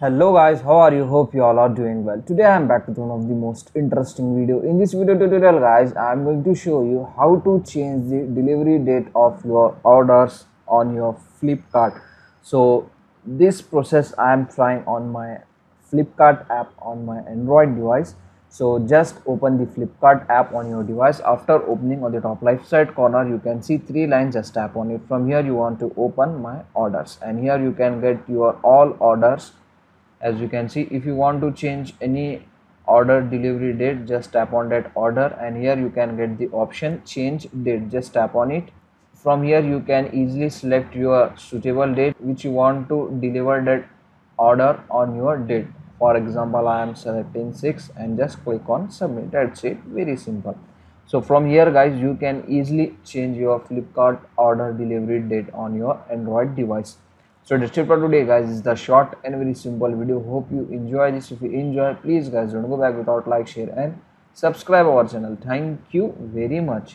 hello guys how are you? Hope you all are doing well. Today i am back with one of the most interesting video. In this video tutorial guys i am going to show you how to change the delivery date of your orders on your flipkart. So this process i am trying on my flipkart app on my android device. So just open the flipkart app on your device. After opening on the top left side corner you can see three lines. Just tap on it. From here you want to open my orders. And here you can get your all orders as you can see if you want to change any order delivery date just tap on that order and here you can get the option change date. Just tap on it. From here you can easily select your suitable date which you want to deliver that order on your date. For example i am selecting 6 and just click on submit. That's it. Very simple. So from here guys you can easily change your flipkart order delivery date on your android device so that's it for today guys. Is the short and very simple video. Hope you enjoy this. If you enjoy please guys don't go back without like share and subscribe our channel. Thank you very much